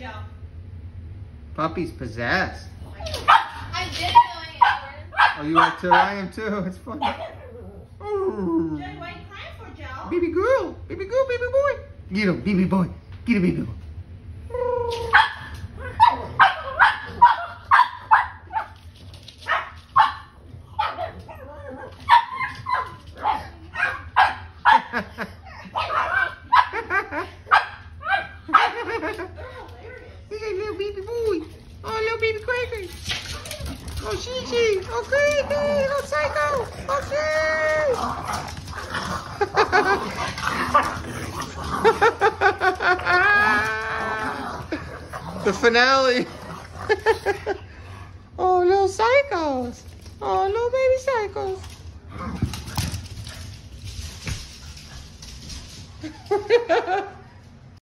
Get him. Puppy's possessed. I did know I Oh, you are too? I am too. It's funny. Ooh. what are you crying for, Joe? Baby girl. Baby girl, baby boy. Get him, baby boy. Get him, baby boy. He's a little baby boy. Oh, little baby. Oh, Gigi. Oh, okay, okay. Oh, psycho. Okay. the finale. oh, little psychos. Oh, little baby psychos.